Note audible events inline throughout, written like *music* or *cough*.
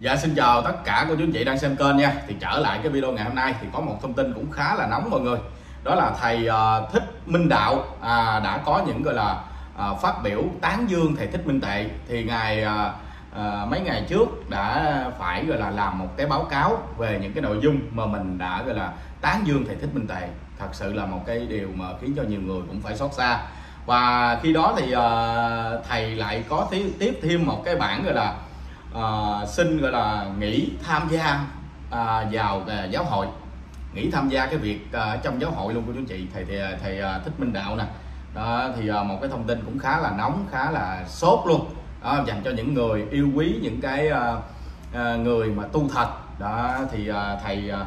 Dạ xin chào tất cả cô chú anh chị đang xem kênh nha. Thì trở lại cái video ngày hôm nay thì có một thông tin cũng khá là nóng mọi người. Đó là thầy uh, Thích Minh Đạo à, đã có những gọi là uh, phát biểu tán dương thầy Thích Minh Tệ. Thì ngày uh, ờ, uh, mấy ngày trước đã phải gọi là làm một cái báo cáo về những cái nội dung mà mình đã gọi là tán dương thầy Thích Minh Tệ. Thật sự là một cái điều mà khiến cho nhiều người cũng phải xót xa. Và khi đó thì uh, thầy lại có tiếp, tiếp thêm một cái bản gọi là à, xin gọi là nghỉ tham gia à, vào à, giáo hội. Nghỉ tham gia cái việc à, trong giáo hội luôn của chú chị. Thầy thầy, à, thầy à, thích minh đạo nè. Đó thì à, một cái thông tin cũng khá là nóng khá là sốt luôn. Đó, dành cho những người yêu quý những cái à, à, người mà tu thật. Đó thì à, thầy à,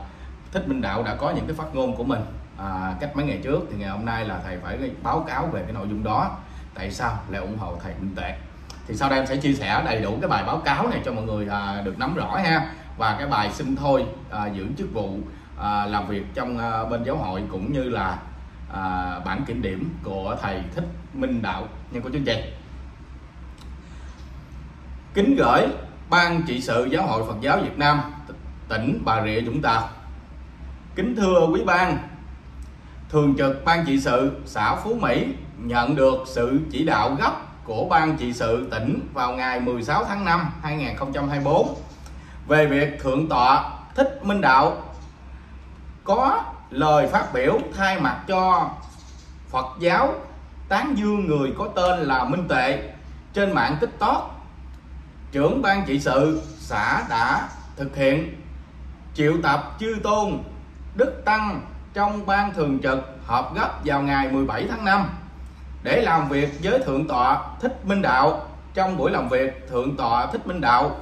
thích minh đạo đã có những cái phát ngôn của mình à, cách mấy ngày trước. Thì ngày hôm nay là thầy phải báo cáo về cái nội dung đó. Tại sao lại ủng hộ thầy minh tệ thì sau đây em sẽ chia sẻ đầy đủ cái bài báo cáo này cho mọi người à, được nắm rõ ha. Và cái bài xin thôi à, giữ chức vụ à, làm việc trong à, bên giáo hội cũng như là à, bản kiểm điểm của thầy thích minh đạo nha cô chú chị kính gửi ban trị sự giáo hội phật giáo việt nam tỉnh bà rịa vũng tàu. Kính thưa quý ban thường trực ban trị sự xã phú mỹ nhận được sự chỉ đạo gấp của Ban trị sự tỉnh vào ngày 16 tháng 5 2024 về việc Thượng tọa Thích Minh Đạo có lời phát biểu thay mặt cho Phật giáo tán dương người có tên là Minh Tệ trên mạng TikTok. Trưởng ban trị sự xã đã thực hiện triệu tập chư tôn Đức Tăng trong ban thường trực họp gấp vào ngày 17 tháng 5 để làm việc với thượng tọa thích minh đạo. Trong buổi làm việc, thượng tọa thích minh đạo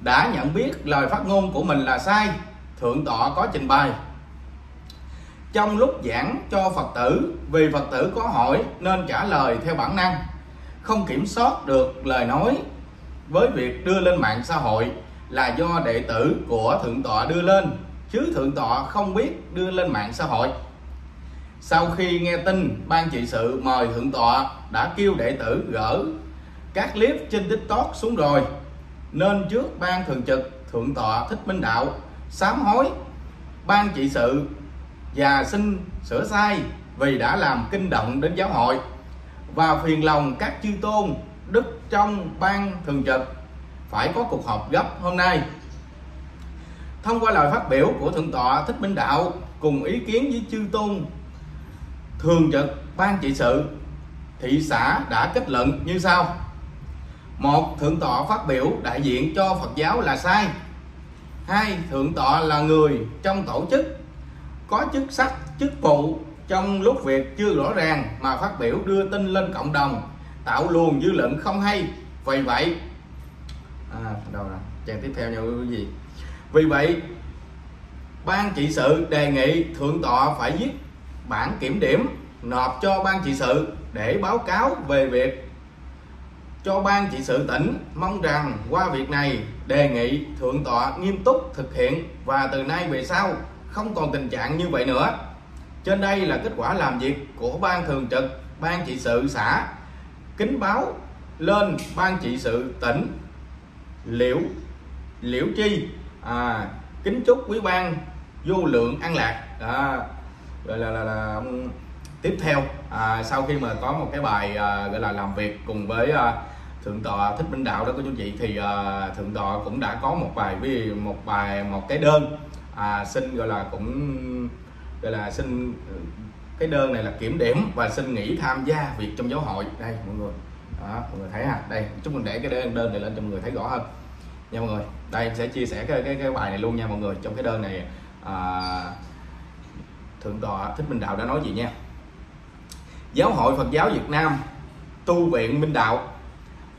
đã nhận biết lời phát ngôn của mình là sai. Thượng tọa có trình bày. Trong lúc giảng cho phật tử, vì phật tử có hỏi nên trả lời theo bản năng. Không kiểm soát được lời nói với việc đưa lên mạng xã hội là do đệ tử của thượng tọa đưa lên, chứ thượng tọa không biết đưa lên mạng xã hội sau khi nghe tin, ban trị sự mời thượng tọa đã kêu đệ tử gỡ các clip trên tiktok xuống rồi. Nên trước ban thường trực, thượng tọa thích minh đạo sám hối ban trị sự và xin sửa sai vì đã làm kinh động đến giáo hội và phiền lòng các chư tôn đức trong ban thường trực phải có cuộc họp gấp hôm nay. Thông qua lời phát biểu của thượng tọa thích minh đạo cùng ý kiến với chư tôn thường trực ban trị sự, thị xã đã kết luận như sau. Một, thượng tọa phát biểu đại diện cho phật giáo là sai. Hai, thượng tọa là người trong tổ chức, có chức sắc, chức vụ trong lúc việc chưa rõ ràng mà phát biểu đưa tin lên cộng đồng, tạo luồng dư luận không hay. Vì vậy à đâu rồi? Trang tiếp theo nha gì? vì vậy, ban trị sự đề nghị thượng tọa phải viết bản kiểm điểm nộp cho ban trị sự để báo cáo về việc cho ban trị sự tỉnh mong rằng qua việc này đề nghị thượng tọa nghiêm túc thực hiện và từ nay về sau không còn tình trạng như vậy nữa. Trên đây là kết quả làm việc của ban thường trực ban trị sự xã. Kính báo lên ban trị sự tỉnh liễu liễu chi à, kính chúc quý ban vô lượng an lạc. À, là, là, là, là tiếp theo à, sau khi mà có một cái bài à, gọi là làm việc cùng với à, thượng tọa thích minh đạo đó của chú chị thì à, thượng tọa cũng đã có một bài với một bài một cái đơn à, xin gọi là cũng gọi là xin cái đơn này là kiểm điểm và xin nghỉ tham gia việc trong giáo hội. Đây mọi người. Đó, mọi người thấy ha? Đây chúng mình để cái đơn đơn này lên cho mọi người thấy rõ hơn. Nha mọi người đây em sẽ chia sẻ cái cái, cái bài này luôn nha mọi người. Trong cái đơn này à, thượng tọa thích minh đạo đã nói gì nha? Giáo hội phật giáo việt nam tu viện minh đạo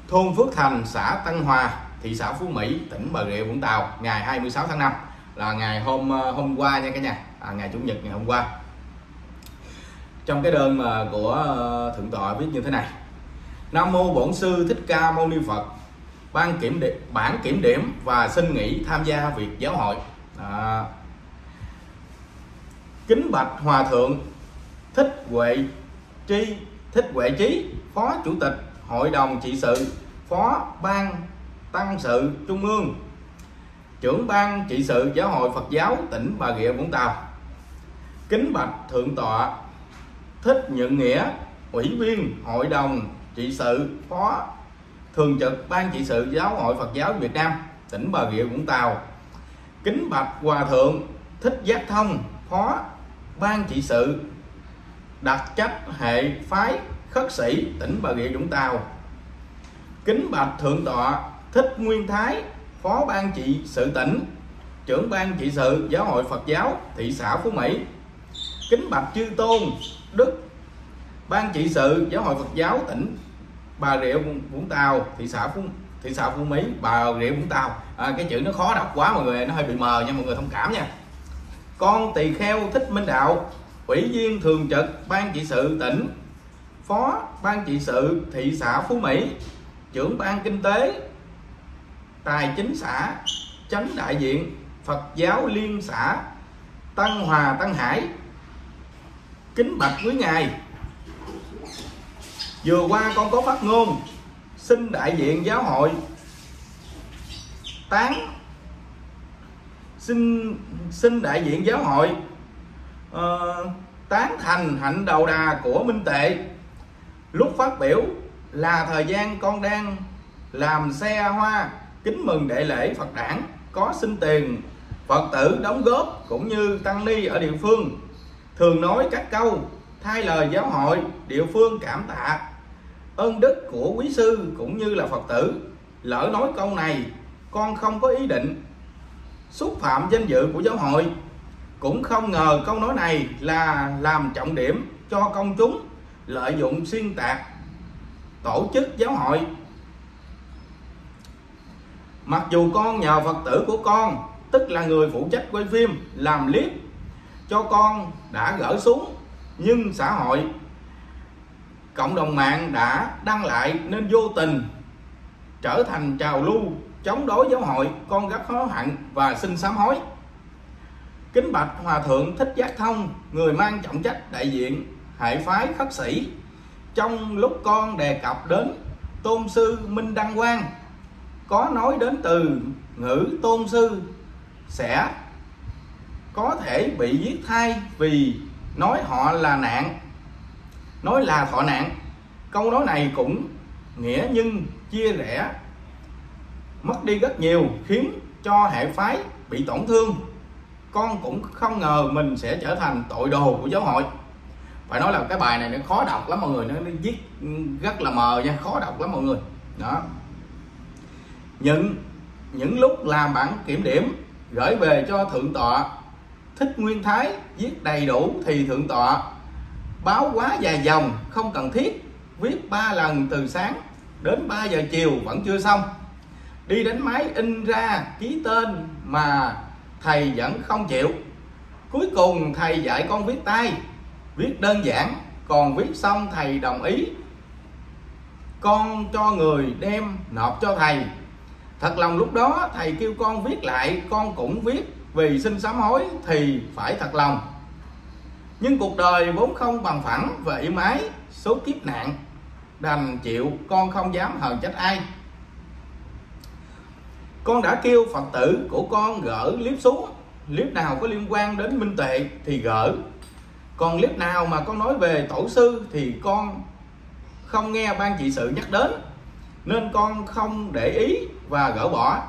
thôn phước thành xã tân hòa thị xã phú mỹ tỉnh bà rịa vũng tàu ngày 26 tháng 5 là ngày hôm ờ, hôm qua nha cả nhà. À, ngày chủ nhật ngày hôm qua. Trong cái đơn mà của ờ, thượng tọa viết như thế này. Nam mô bổn sư thích ca mâu ni phật ban kiểm điểm, bản kiểm điểm và xin nghỉ tham gia việc giáo hội. À, kính bạch hòa thượng, thích huệ tri, thích huệ trí, phó chủ tịch hội đồng trị sự, phó ban tăng sự trung ương, trưởng ban trị sự giáo hội Phật giáo tỉnh Bà Rịa Vũng Tàu. Kính bạch thượng tọa, thích nhận nghĩa, ủy viên hội đồng trị sự, phó thường trực ban trị sự giáo hội Phật giáo Việt Nam, tỉnh Bà Rịa Vũng Tàu. Kính bạch hòa thượng, thích giác thông, phó ban trị sự đặc chấp hệ phái khất sĩ tỉnh Bà Rịa Vũng Tàu. Kính bạch thượng tọa thích nguyên thái phó ban trị sự tỉnh trưởng ban trị sự giáo hội Phật giáo thị xã Phú Mỹ. Kính bạch chư tôn đức ban trị sự giáo hội Phật giáo tỉnh Bà Rịa Vũng Tàu thị xã Phú thị xã Phú Mỹ Bà Rịa Vũng Tàu. À, cái chữ nó khó đọc quá mọi người nó hơi bị mờ nha mọi người thông cảm nha con tỳ kheo thích minh đạo, ủy viên thường trực ban trị sự tỉnh, phó ban trị sự thị xã Phú Mỹ, trưởng ban kinh tế, tài chính xã, chánh đại diện, Phật giáo liên xã, tăng Hòa tăng Hải. Kính bạch quý ngài. Vừa qua con có phát ngôn, xin đại diện giáo hội tán xin xin đại diện giáo hội uh, tán thành hạnh đầu đà của minh tệ. Lúc phát biểu là thời gian con đang làm xe hoa kính mừng đại lễ Phật đản có xin tiền. Phật tử đóng góp cũng như tăng ni ở địa phương thường nói các câu thay lời giáo hội địa phương cảm tạ. Ơn đức của quý sư cũng như là Phật tử lỡ nói câu này con không có ý định xúc phạm danh dự của giáo hội. Cũng không ngờ câu nói này là làm trọng điểm cho công chúng lợi dụng xuyên tạc tổ chức giáo hội. Mặc dù con nhờ phật tử của con, tức là người phụ trách quay phim, làm clip cho con đã gỡ xuống, nhưng xã hội, cộng đồng mạng đã đăng lại nên vô tình trở thành trào lưu chống đối giáo hội, con rất khó hạnh và xin sám hối. Kính bạch hòa thượng thích giác thông, người mang trọng trách đại diện hệ phái khất sĩ, trong lúc con đề cập đến tôn sư minh đăng quang, có nói đến từ ngữ tôn sư sẽ có thể bị giết thay vì nói họ là nạn. Nói là thọ nạn, câu nói này cũng nghĩa nhưng chia rẽ mất đi rất nhiều khiến cho hệ phái bị tổn thương. Con cũng không ngờ mình sẽ trở thành tội đồ của giáo hội. Phải nói là cái bài này nó khó đọc lắm mọi người nó, nó viết rất là mờ nha khó đọc lắm mọi người. Đó. Những những lúc làm bản kiểm điểm gửi về cho thượng tọa thích nguyên thái viết đầy đủ thì thượng tọa báo quá dài dòng không cần thiết. Viết ba lần từ sáng đến 3 giờ chiều vẫn chưa xong đi đánh máy in ra ký tên mà thầy vẫn không chịu. Cuối cùng thầy dạy con viết tay. Viết đơn giản, còn viết xong thầy đồng ý. Con cho người đem nộp cho thầy. Thật lòng lúc đó thầy kêu con viết lại, con cũng viết. Vì xin sám hối thì phải thật lòng. Nhưng cuộc đời vốn không bằng phẳng và im ái, số kiếp nạn. Đành chịu, con không dám hờn trách ai con đã kêu phật tử của con gỡ clip xuống. Clip nào có liên quan đến minh tuệ thì gỡ. Còn clip nào mà con nói về tổ sư thì con không nghe ban trị sự nhắc đến. Nên con không để ý và gỡ bỏ.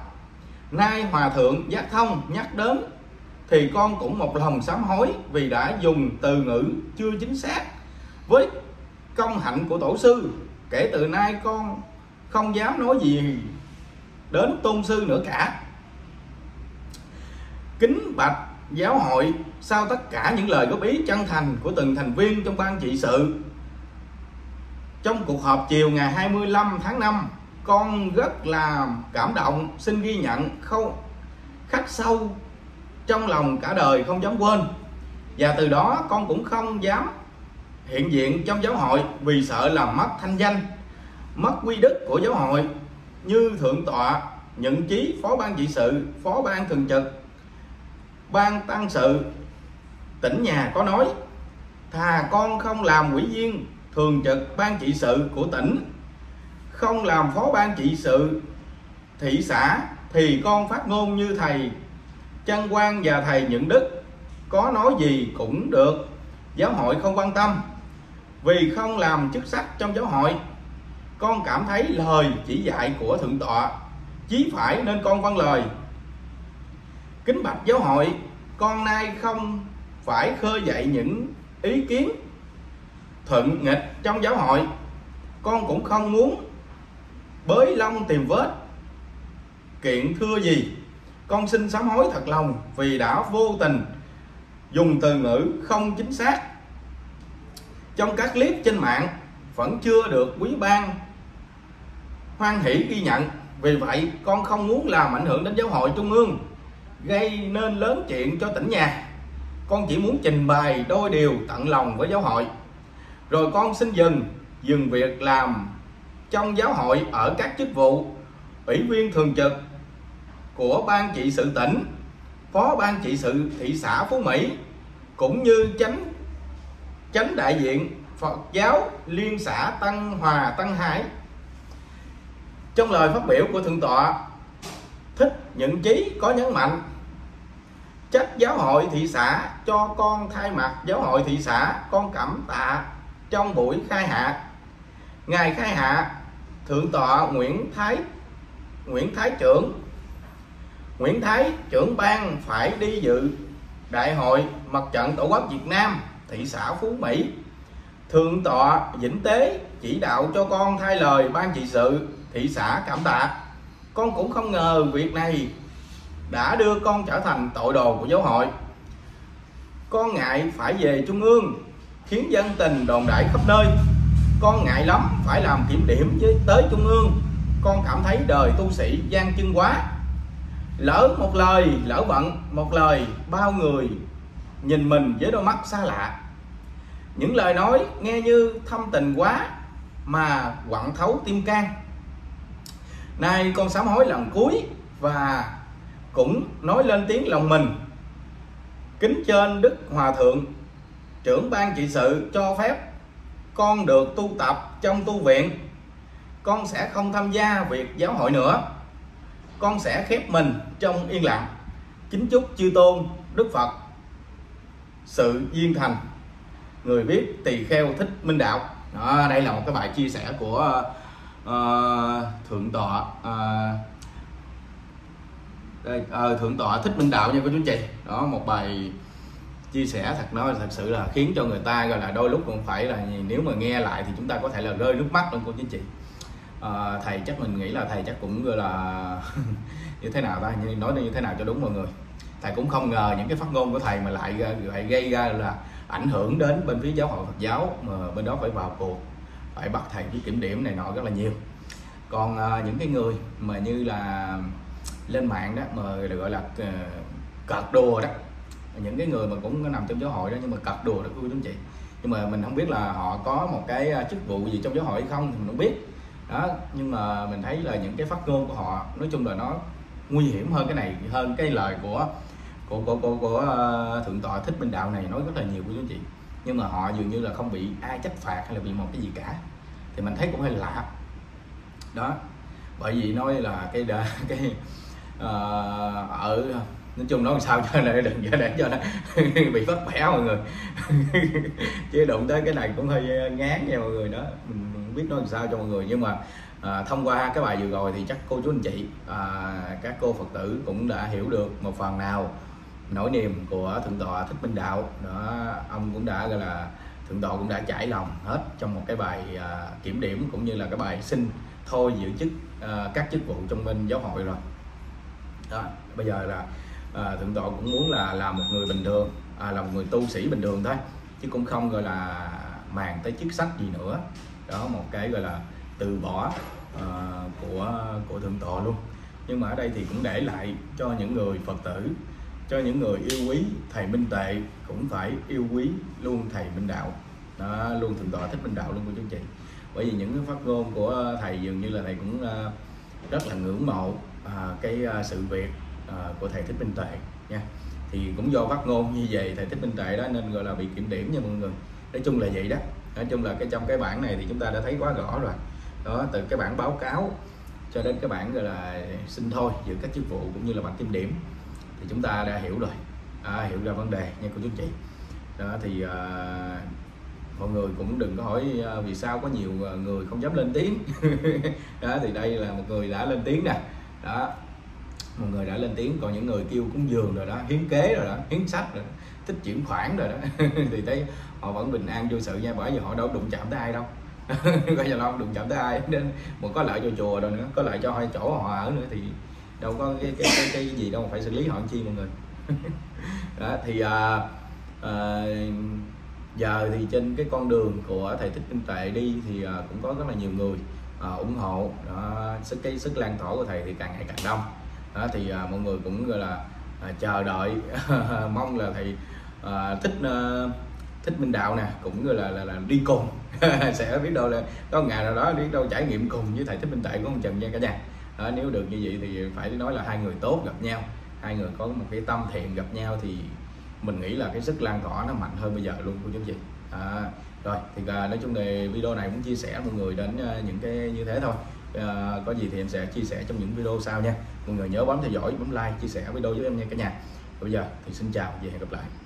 Nay hòa thượng giác thông nhắc đến thì con cũng một lòng sám hối vì đã dùng từ ngữ chưa chính xác với công hạnh của tổ sư. Kể từ nay con không dám nói gì đến tôn sư nữa cả. Kính bạch giáo hội sau tất cả những lời góp ý chân thành của từng thành viên trong ban trị sự? Trong cuộc họp chiều ngày 25 tháng 5 con rất là cảm động xin ghi nhận khâu, khắc sâu trong lòng cả đời không dám quên. Và từ đó con cũng không dám hiện diện trong giáo hội vì sợ làm mất thanh danh, mất quy đức của giáo hội như thượng tọa nhận chí, phó ban trị sự, phó ban thường trực, ban tăng sự, tỉnh nhà có nói, thà con không làm ủy viên thường trực ban trị sự của tỉnh, không làm phó ban trị sự thị xã thì con phát ngôn như thầy, chân quan và thầy nhận đức có nói gì cũng được, giáo hội không quan tâm, vì không làm chức sắc trong giáo hội con cảm thấy lời chỉ dạy của thượng tọa, chí phải nên con vâng lời. Kính bạch giáo hội, con nay không phải khơi dậy những ý kiến thuận nghịch trong giáo hội. Con cũng không muốn bới lông tìm vết kiện thưa gì. Con xin sám hối thật lòng vì đã vô tình dùng từ ngữ không chính xác. Trong các clip trên mạng, vẫn chưa được quý ban hoan hỷ ghi nhận. Vì vậy, con không muốn làm ảnh hưởng đến giáo hội trung ương, gây nên lớn chuyện cho tỉnh nhà. Con chỉ muốn trình bày đôi điều tận lòng với giáo hội. Rồi con xin dừng dừng việc làm trong giáo hội ở các chức vụ, ủy viên thường trực của ban trị sự tỉnh, phó ban trị sự thị xã phú mỹ, cũng như chánh chánh đại diện phật giáo liên xã tân hòa tân hải trong lời phát biểu của thượng tọa, thích những chí có nhấn mạnh trách giáo hội thị xã cho con thay mặt giáo hội thị xã con cảm tạ trong buổi khai hạ. Ngày khai hạ, thượng tọa nguyễn thái nguyễn thái trưởng. Nguyễn thái trưởng ban phải đi dự đại hội mặt trận tổ quốc việt nam, thị xã phú mỹ. Thượng tọa vĩnh tế chỉ đạo cho con thay lời ban trị sự thị xã cảm tạ. Con cũng không ngờ việc này đã đưa con trở thành tội đồ của giáo hội. Con ngại phải về trung ương, khiến dân tình đồn đại khắp nơi. Con ngại lắm phải làm kiểm điểm với tới trung ương. Con cảm thấy đời tu sĩ gian chân quá. Lỡ một lời, lỡ bận, một lời, bao người nhìn mình với đôi mắt xa lạ. Những lời nói nghe như thâm tình quá mà quặn thấu tim can nay con sám hối lần cuối và cũng nói lên tiếng lòng mình. Kính trên đức hòa thượng trưởng ban trị sự cho phép con được tu tập trong tu viện. Con sẽ không tham gia việc giáo hội nữa. Con sẽ khép mình trong yên lặng. Kính chúc chư tôn đức phật sự duyên thành. Người biết tỳ kheo thích minh đạo. Đó, đây là một cái bài chia sẻ của uh, thượng tọa uh, đây, uh, thượng tọa thích minh đạo nha cô chú chị. Đó một bài chia sẻ thật nói thật sự là khiến cho người ta gọi là đôi lúc cũng phải là nếu mà nghe lại thì chúng ta có thể là rơi nước mắt luôn cô chú chị. À, thầy chắc mình nghĩ là thầy chắc cũng gọi là *laughs* như thế nào ta? Nói như thế nào cho đúng mọi người. Thầy cũng không ngờ những cái phát ngôn của thầy mà lại lại gây ra là ảnh hưởng đến bên phía giáo hội Phật giáo mà bên đó phải vào cuộc phải bắt thầy cái kiểm điểm này nọ rất là nhiều. Còn à, những cái người mà như là lên mạng đó mà gọi là uh, cợt đùa đó những cái người mà cũng nằm trong giáo hội đó nhưng mà cợt đùa đó quý anh chị nhưng mà mình không biết là họ có một cái à, chức vụ gì trong giáo hội hay không thì mình không biết. Đó nhưng mà mình thấy là những cái phát ngôn của họ nói chung là nó nguy hiểm hơn cái này hơn cái lời của của của của, của uh, thượng tọa thích minh đạo này nói rất là nhiều quý anh chị nhưng mà họ dường như là không bị ai trách phạt hay là bị một cái gì cả. Thì mình thấy cũng hơi lạ. Đó. Bởi vì nói là cái *laughs* cái uh, ở nói chung nói sao cho này đừng để cho nó *laughs* bị vất vả mọi người. *laughs* Chứ đụng tới cái này cũng hơi ờ, ngán nha mọi người đó. Mình, mình biết nói sao cho mọi người. Nhưng mà à, thông qua cái bài vừa rồi thì chắc cô chú anh chị à, các cô phật tử cũng đã hiểu được một phần nào nỗi niềm của thượng tọa thích minh đạo. Đó ông cũng đã gọi là thượng tọa cũng đã trải lòng hết trong một cái bài à, kiểm điểm cũng như là cái bài xin thôi giữ chức à, các chức vụ trong bên giáo hội rồi. Đó bây giờ là à, thượng tọa cũng muốn là là một người bình thường à, là một người tu sĩ bình thường thôi chứ cũng không gọi là màng tới chức sách gì nữa. Đó một cái gọi là từ bỏ uh, của của thượng tọa luôn. Nhưng mà ở đây thì cũng để lại cho những người phật tử cho những người yêu quý thầy minh tệ cũng phải yêu quý luôn thầy minh đạo. Đó, luôn thượng tọa thích minh đạo luôn của chú chị bởi vì những cái phát ngôn của thầy dường như là thầy cũng ờ, rất là ngưỡng mộ à, cái à, sự việc à, của thầy thích minh tệ nha. Thì cũng do phát ngôn như vậy thầy thích minh tệ đó nên gọi là bị kiểm điểm nha mọi người. Nói chung là vậy đó. Nói chung là cái trong cái bản này thì chúng ta đã thấy quá rõ rồi. Đó từ cái bản báo cáo cho đến cái bản gọi là xin thôi giữa các chức vụ cũng như là bản kiểm điểm thì chúng ta đã hiểu rồi. À, hiểu ra vấn đề nha cô chú chị. Đó thì à, mọi người cũng đừng có hỏi à, vì sao có nhiều à, người không dám lên tiếng. *laughs* Đó thì đây là một người đã lên tiếng nè. Đó một người đã lên tiếng còn những người kêu cúng dường rồi đó hiến kế rồi đó hiến sách rồi đó, tích chuyển khoản rồi đó. *laughs* Thì thấy họ vẫn bình an vô sự nha bởi vì họ đâu đụng chạm tới ai đâu. Bây giờ đâu đụng chạm tới ai nên một có lợi cho chùa rồi nữa có lợi cho hai chỗ họ ở nữa thì đâu có cái cái, cái, cái gì đâu mà phải xử lý họ chi mọi người. *laughs* Đó thì à, à, giờ thì trên cái con đường của thầy thích Minh tệ đi thì à, cũng có rất là nhiều người à, ủng hộ. Đó, sức cái sức lan tỏa của thầy thì càng ngày càng đông. Đó, thì à, mọi người cũng gọi là à, chờ đợi *laughs* mong là thầy à, thích à, thích minh đạo nè cũng gọi là, là là đi cùng. *laughs* Sẽ biết đâu là có ngày nào đó biết đâu trải nghiệm cùng với thầy thích minh tệ của ông trần nha cả nhà đó, nếu được như vậy thì phải nói là hai người tốt gặp nhau. Hai người có một cái tâm thiện gặp nhau thì mình nghĩ là cái sức lan tỏa nó mạnh hơn bây giờ luôn cô chú chị à, rồi thì à, nói chung là video này cũng chia sẻ mọi người đến à, những cái như thế thôi. À, có gì thì em sẽ chia sẻ trong những video sau nha. Mọi người nhớ bấm theo dõi bấm like chia sẻ video với em nha cả nhà. Bây giờ thì xin chào và hẹn gặp lại.